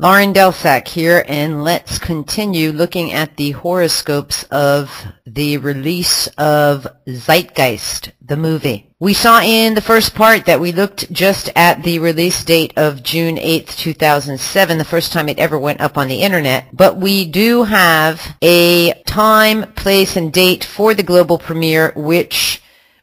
Lauren Delsack here, and let's continue looking at the horoscopes of the release of Zeitgeist, the movie. We saw in the first part that we looked just at the release date of June 8th, 2007, the first time it ever went up on the internet, but we do have a time, place, and date for the global premiere, which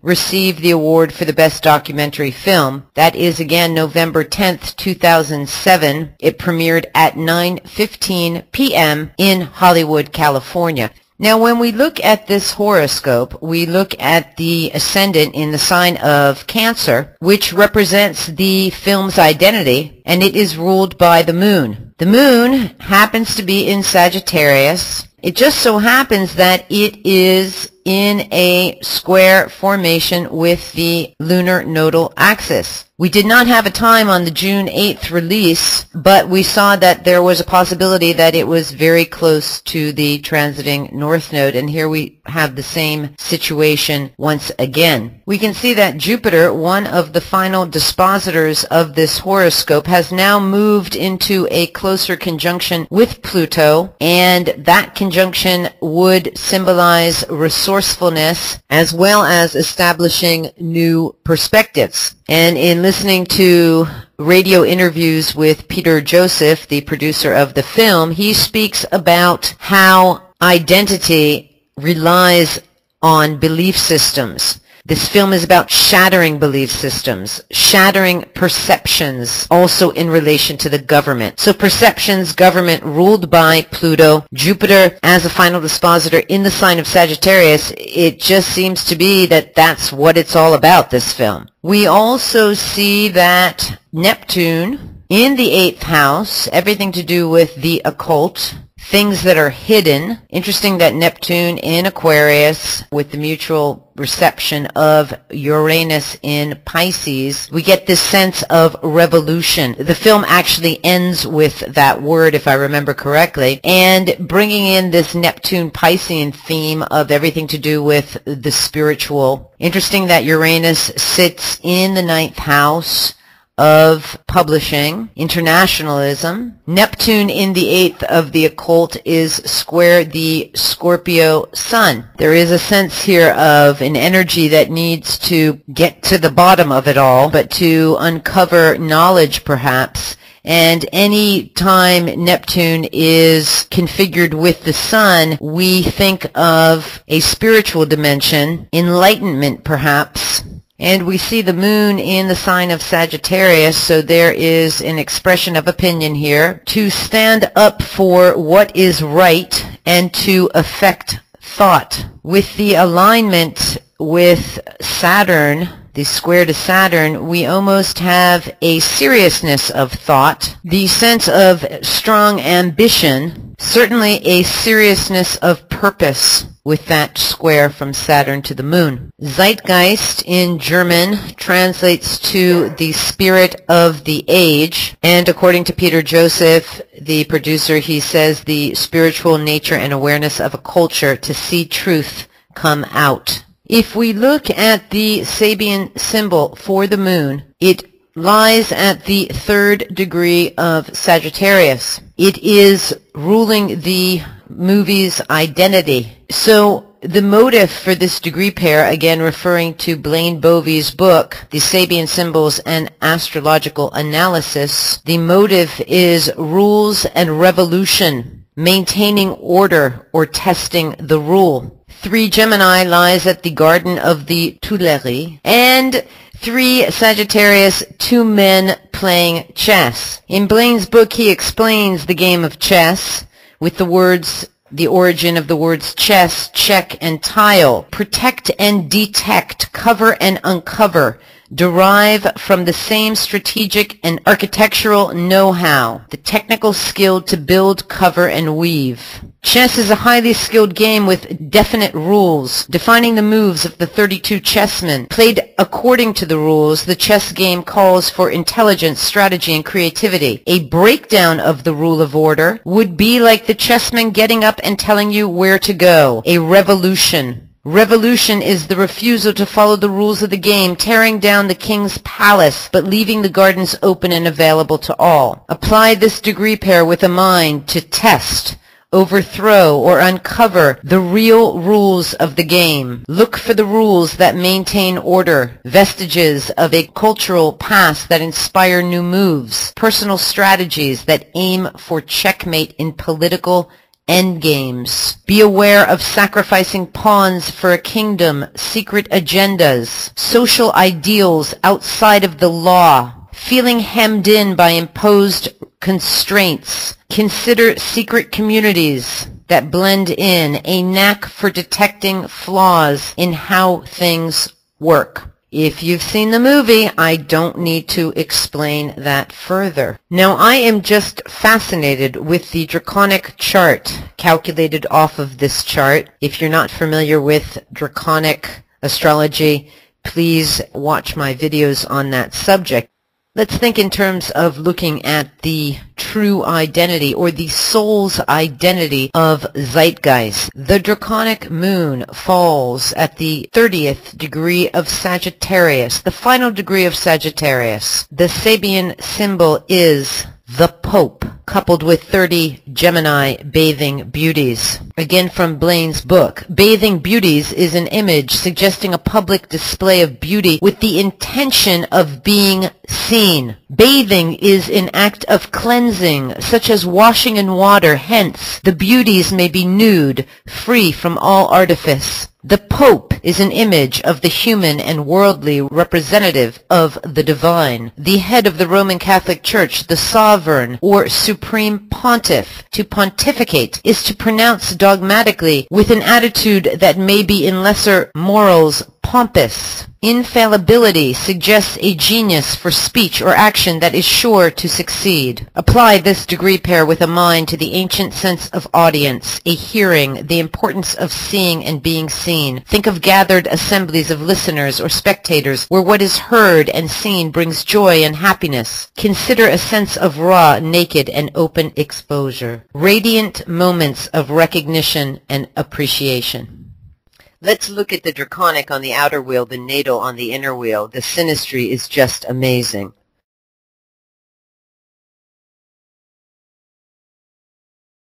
received the award for the Best Documentary Film. That is again November 10th, 2007. It premiered at 9.15 p.m. in Hollywood, California. Now, when we look at this horoscope, we look at the ascendant in the sign of Cancer, which represents the film's identity, and it is ruled by the moon. The moon happens to be in Sagittarius. It just so happens that it is in a square formation with the lunar nodal axis. We did not have a time on the June 8th release, but we saw that there was a possibility that it was very close to the transiting north node, and here we have the same situation once again. We can see that Jupiter, one of the final dispositors of this horoscope, has now moved into a closer conjunction with Pluto, and that conjunction would symbolize resourcefulness as well as establishing new perspectives. And in listening to radio interviews with Peter Joseph, the producer of the film, he speaks about how identity relies on belief systems. This film is about shattering belief systems, shattering perceptions, also in relation to the government. So perceptions, government ruled by Pluto, Jupiter as a final dispositor in the sign of Sagittarius, it just seems to be that that's what it's all about, this film. We also see that Neptune in the eighth house, everything to do with the occult, things that are hidden. Interesting that Neptune in Aquarius with the mutual reception of Uranus in Pisces, we get this sense of revolution. The film actually ends with that word, if I remember correctly, and bringing in this Neptune Piscean theme of everything to do with the spiritual. Interesting that Uranus sits in the ninth house of publishing, internationalism. Neptune in the eighth of the occult is square the Scorpio sun. There is a sense here of an energy that needs to get to the bottom of it all, but to uncover knowledge perhaps. And any time Neptune is configured with the sun, we think of a spiritual dimension, enlightenment perhaps, and we see the moon in the sign of Sagittarius, so there is an expression of opinion here. To stand up for what is right and to affect thought. With the alignment with Saturn, the square to Saturn, we almost have a seriousness of thought, the sense of strong ambition, certainly a seriousness of purpose with that square from Saturn to the moon. Zeitgeist in German translates to the spirit of the age, and according to Peter Joseph, the producer, he says the spiritual nature and awareness of a culture to see truth come out. If we look at the Sabian symbol for the moon, it lies at the third degree of Sagittarius. It is ruling the movie's identity. So the motive for this degree pair, again referring to Blain Bovee's book, The Sabian Symbols and Astrological Analysis, the motive is rules and revolution, maintaining order or testing the rule. Three Gemini lies at the Garden of the Tuileries, and three Sagittarius, two men playing chess. In Blain's book, he explains the game of chess with the words the origin of the words chess, check, and tile. Protect and detect, cover and uncover, derive from the same strategic and architectural know-how, the technical skill to build, cover, and weave. Chess is a highly skilled game with definite rules, defining the moves of the 32 chessmen. Played according to the rules, the chess game calls for intelligence, strategy, and creativity. A breakdown of the rule of order would be like the chessmen getting up and telling you where to go. A revolution Revolution is the refusal to follow the rules of the game, tearing down the king's palace, but leaving the gardens open and available to all. Apply this degree pair with a mind to test, overthrow, or uncover the real rules of the game. Look for the rules that maintain order, vestiges of a cultural past that inspire new moves, personal strategies that aim for checkmate in political endgames. Be aware of sacrificing pawns for a kingdom, secret agendas, social ideals outside of the law, feeling hemmed in by imposed constraints. Consider secret communities that blend in, a knack for detecting flaws in how things work. If you've seen the movie, I don't need to explain that further. Now, I am just fascinated with the draconic chart calculated off of this chart. If you're not familiar with draconic astrology, please watch my videos on that subject. Let's think in terms of looking at the true identity or the soul's identity of Zeitgeist. The draconic moon falls at the 30th degree of Sagittarius, the final degree of Sagittarius. The Sabian symbol is the Pope, coupled with 30 Gemini bathing beauties. Again from Blain's book. Bathing beauties is an image suggesting a public display of beauty with the intention of being seen. Bathing is an act of cleansing, such as washing in water, hence the beauties may be nude, free from all artifice. The Pope is an image of the human and worldly representative of the divine. The head of the Roman Catholic Church, the sovereign or supreme pontiff. To pontificate is to pronounce dogmatically with an attitude that may be in lesser morals pompous. Infallibility suggests a genius for speech or action that is sure to succeed. Apply this degree pair with a mind to the ancient sense of audience, a hearing, the importance of seeing and being seen. Think of gathered assemblies of listeners or spectators where what is heard and seen brings joy and happiness. Consider a sense of raw, naked, and open exposure. Radiant moments of recognition and appreciation. Let's look at the draconic on the outer wheel, the natal on the inner wheel. The synastry is just amazing.